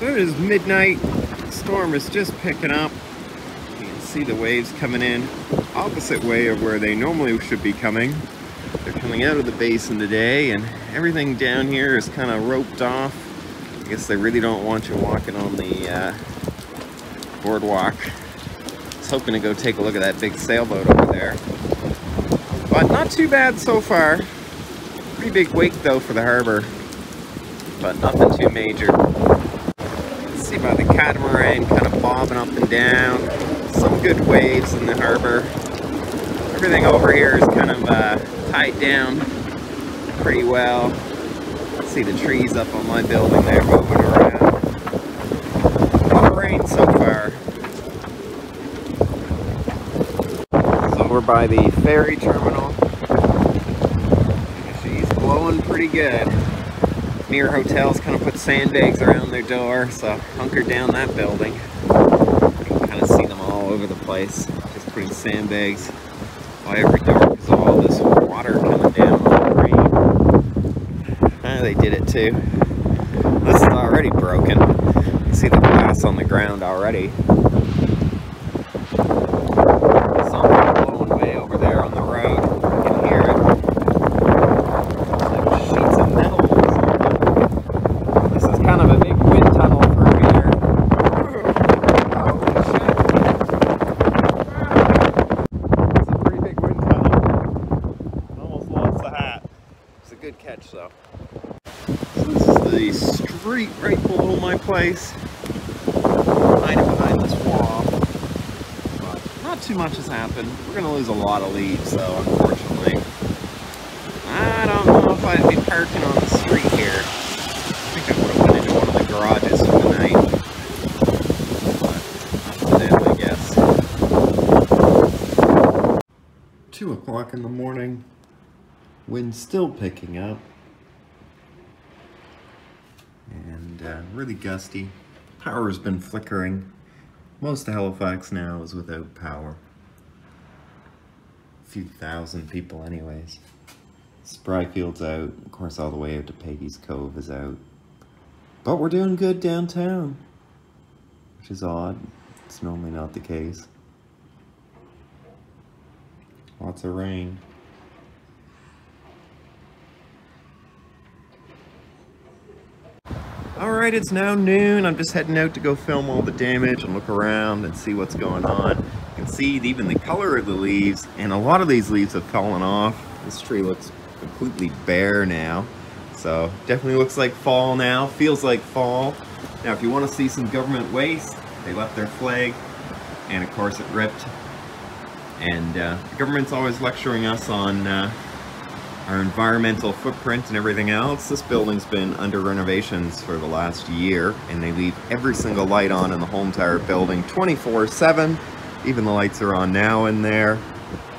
So it is midnight. Storm is just picking up. You can see the waves coming in opposite way of where they normally should be coming. They're coming out of the basin today and everything down here is kind of roped off. I guess they really don't want you walking on the uh, boardwalk. I was hoping to go take a look at that big sailboat over there. But not too bad so far. Pretty big wake though for the harbor, but nothing too major see by the catamaran kind of bobbing up and down. Some good waves in the harbor. Everything over here is kind of uh, tied down pretty well. See the trees up on my building there moving around. A rain so far. So we're by the ferry terminal. She's blowing pretty good. Near hotels kind of put sandbags around their door, so hunker down that building. You can kind of see them all over the place, just putting sandbags by every door because of all this water coming down the. Ah, they did it too. This is already broken. You see the glass on the ground already. Something blowing way over there on the road. You can hear it. Like sheets of metal this is kind of a big wind tunnel for here. Holy shit. It's a pretty big wind tunnel. Almost lost the hat. It's a good catch though. So this is the street right below my place. Kind of behind this wall. But not too much has happened. We're gonna lose a lot of leaves though, unfortunately. I don't know if I'd be parking on the street here. I think I would have went into one of the garages for the night. I guess. Two o'clock in the morning. Wind still picking up. And uh, really gusty. Power's been flickering. Most of Halifax now is without power. A few thousand people anyways. Spryfield's out. Of course, all the way out to Peggy's Cove is out. But we're doing good downtown, which is odd. It's normally not the case. Lots of rain. Alright, it's now noon. I'm just heading out to go film all the damage and look around and see what's going on. You can see even the color of the leaves, and a lot of these leaves have fallen off. This tree looks completely bare now. So definitely looks like fall now, feels like fall. Now if you want to see some government waste, they left their flag and of course it ripped. And uh, the government's always lecturing us on uh, our environmental footprint and everything else. This building's been under renovations for the last year and they leave every single light on in the whole entire building 24-7. Even the lights are on now in there.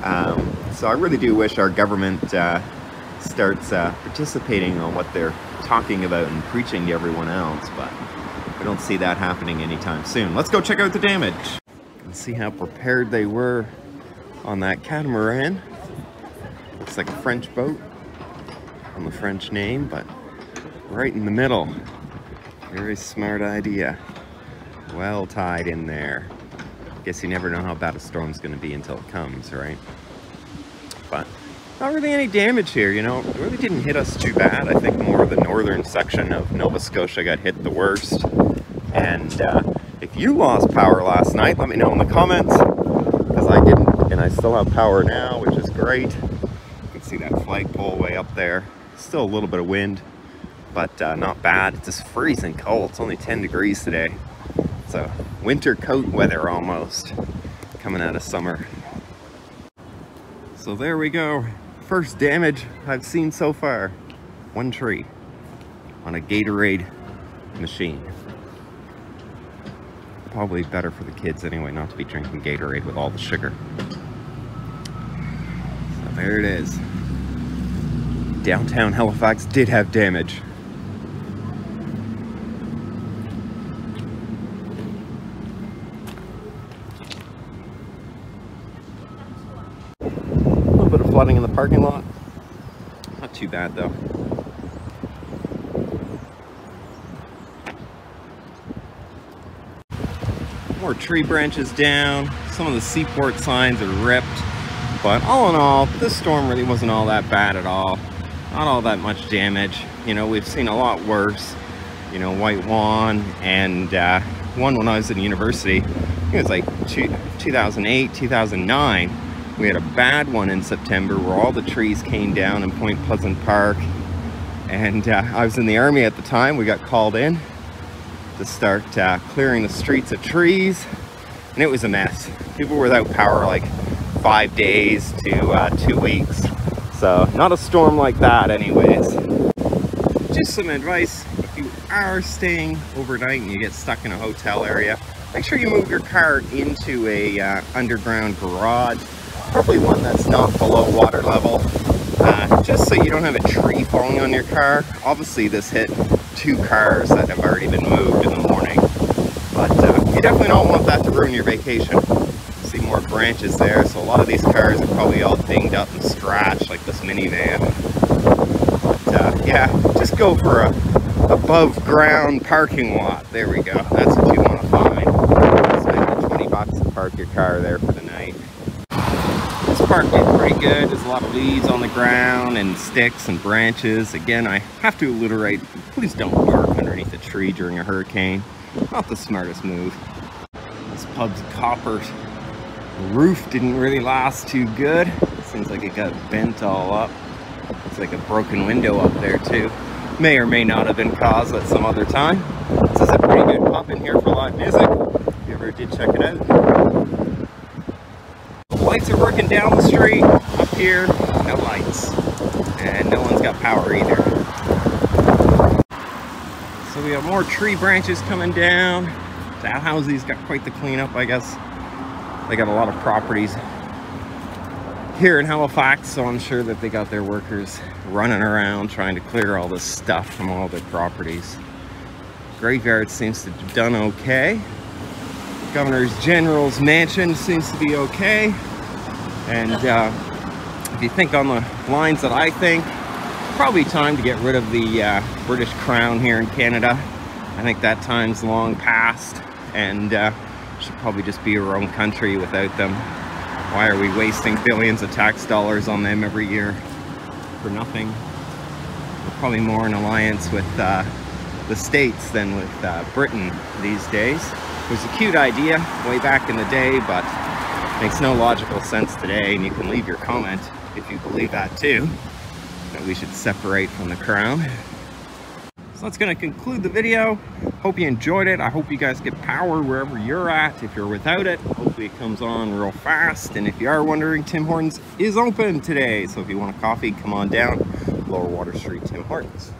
Um, so I really do wish our government uh, starts uh, participating on what they're talking about and preaching to everyone else, but I don't see that happening anytime soon. Let's go check out the damage and see how prepared they were on that catamaran. Looks like a French boat on the French name, but right in the middle. Very smart idea. Well tied in there. Guess you never know how bad a storm's gonna be until it comes, right? But not really any damage here, you know, it really didn't hit us too bad. I think more of the northern section of Nova Scotia got hit the worst. And uh, if you lost power last night, let me know in the comments, because I didn't, and I still have power now, which is great. See that flagpole way up there. Still a little bit of wind, but uh, not bad. It's just freezing cold. It's only 10 degrees today. So winter coat weather almost, coming out of summer. So there we go first damage I've seen so far. One tree on a Gatorade machine. Probably better for the kids anyway, not to be drinking Gatorade with all the sugar. So there it is. Downtown Halifax did have damage. A little bit of flooding in the parking lot. Not too bad though. more tree branches down. Some of the seaport signs are ripped. But all in all, this storm really wasn't all that bad at all. Not all that much damage. You know, we've seen a lot worse. You know, White Juan and uh, one when I was in university. It was like two, 2008, 2009. We had a bad one in September where all the trees came down in Point Pleasant Park. And uh, I was in the army at the time. We got called in to start uh, clearing the streets of trees. And it was a mess. People were without power like five days to uh, two weeks. So not a storm like that anyways. Just some advice, if you are staying overnight and you get stuck in a hotel area, make sure you move your car into a uh, underground garage probably one that's not below water level, uh, just so you don't have a tree falling on your car. Obviously this hit two cars that have already been moved in the morning, but uh, you definitely don't want that to ruin your vacation. See more branches there, so a lot of these cars are probably all dinged up and scratched like minivan. But uh, yeah, just go for a above ground parking lot. There we go. That's what you want to find. Spend 20 bucks to park your car there for the night This park is pretty good. There's a lot of leaves on the ground and sticks and branches. Again, I have to alliterate, please don't park underneath a tree during a hurricane. Not the smartest move. This pub's copper roof didn't really last too good. Seems like it got bent all up. It's like a broken window up there too. May or may not have been caused at some other time. This is a pretty good pub in here for live music. If you ever did check it out lights are working down the street. Up here, no lights. And no one's got power either. So we have more tree branches coming down. Dalhousie's got quite the cleanup, I guess. They got a lot of properties here in Halifax, so I'm sure that they got their workers running around trying to clear all this stuff from all their properties. Graveyard seems to have done okay. Governor's General's mansion seems to be okay. And uh, if you think on the lines that I think, probably time to get rid of the uh, British Crown here in Canada. I think that time's long past and uh, should probably just be our own country without them. Why are we wasting billions of tax dollars on them every year for nothing? We're probably more in alliance with uh, the States than with uh, Britain these days. It was a cute idea way back in the day, but Makes no logical sense today, and you can leave your comment if you believe that too, that we should separate from the crown. So that's going to conclude the video. Hope you enjoyed it. I hope you guys get power wherever you're at. If you're without it, hopefully it comes on real fast. And if you are wondering, Tim Hortons is open today. So if you want a coffee, come on down. Lower Water Street, Tim Hortons.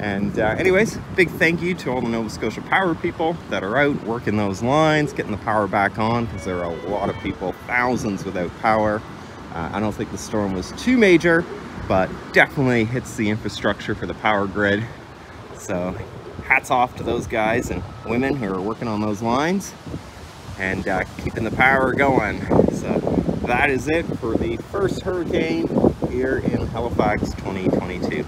And uh, anyways, big thank you to all the Nova Scotia Power people that are out working those lines, getting the power back on, because there are a lot of people, thousands without power. Uh, I don't think the storm was too major, but definitely hits the infrastructure for the power grid. So hats off to those guys and women who are working on those lines and uh, keeping the power going. So that is it for the first hurricane here in Halifax 2022.